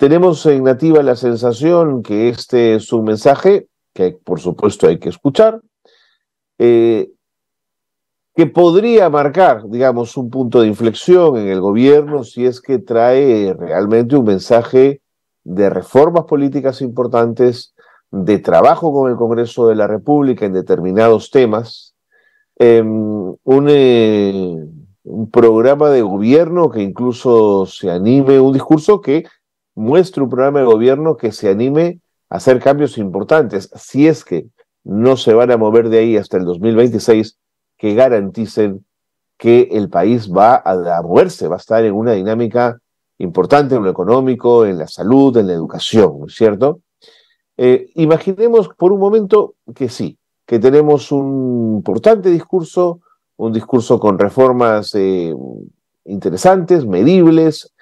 Tenemos en Nativa la sensación que este es un mensaje que por supuesto hay que escuchar, eh, que podría marcar, digamos, un punto de inflexión en el gobierno si es que trae realmente un mensaje de reformas políticas importantes, de trabajo con el Congreso de la República en determinados temas, em, un, eh, un programa de gobierno que incluso se anime, un discurso que muestre un programa de gobierno que se anime a hacer cambios importantes, si es que no se van a mover de ahí hasta el 2026, que garanticen que el país va a, moverse, va a estar en una dinámica importante en lo económico, en la salud, en la educación, ¿no es cierto? Eh, imaginemos por un momento que sí, que tenemos un importante discurso, un discurso con reformas eh, interesantes, medibles,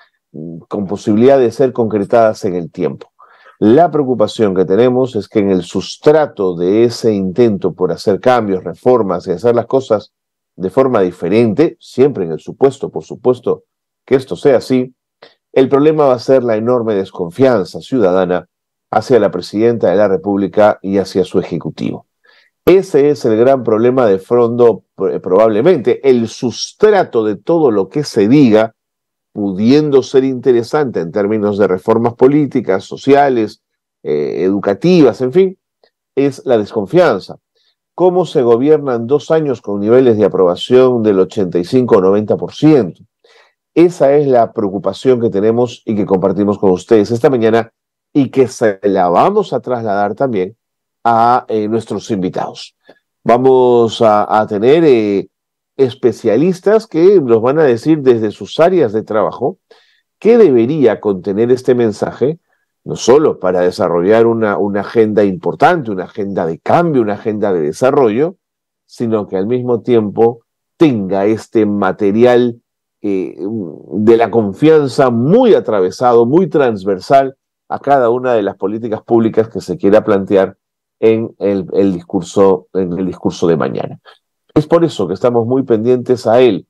con posibilidad de ser concretadas en el tiempo. La preocupación que tenemos es que en el sustrato de ese intento por hacer cambios, reformas y hacer las cosas de forma diferente, siempre en el supuesto, por supuesto, que esto sea así, el problema va a ser la enorme desconfianza ciudadana hacia la presidenta de la República y hacia su ejecutivo. Ese es el gran problema de fondo, probablemente. El sustrato de todo lo que se diga pudiendo ser interesante en términos de reformas políticas, sociales, eh, educativas, en fin, es la desconfianza. ¿Cómo se gobiernan dos años con niveles de aprobación del 85 o 90%? Esa es la preocupación que tenemos y que compartimos con ustedes esta mañana y que se la vamos a trasladar también a eh, nuestros invitados. Vamos a, tener eh, especialistas que nos van a decir desde sus áreas de trabajo qué debería contener este mensaje, no solo para desarrollar una, una agenda importante, una agenda de cambio, una agenda de desarrollo, sino que al mismo tiempo tenga este material eh, de la confianza muy atravesado, muy transversal a cada una de las políticas públicas que se quiera plantear en el, el discurso, en el discurso de mañana. Es por eso que estamos muy pendientes a él.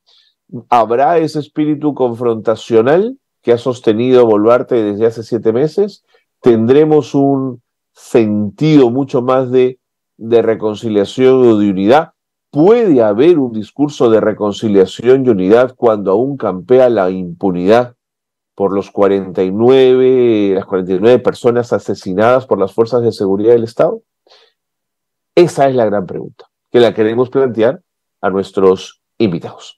¿Habrá ese espíritu confrontacional que ha sostenido Boluarte desde hace siete meses? ¿Tendremos un sentido mucho más de, de reconciliación o de unidad? ¿Puede haber un discurso de reconciliación y unidad cuando aún campea la impunidad por los 49, las 49 personas asesinadas por las fuerzas de seguridad del Estado? Esa es la gran pregunta que la queremos plantear a nuestros invitados.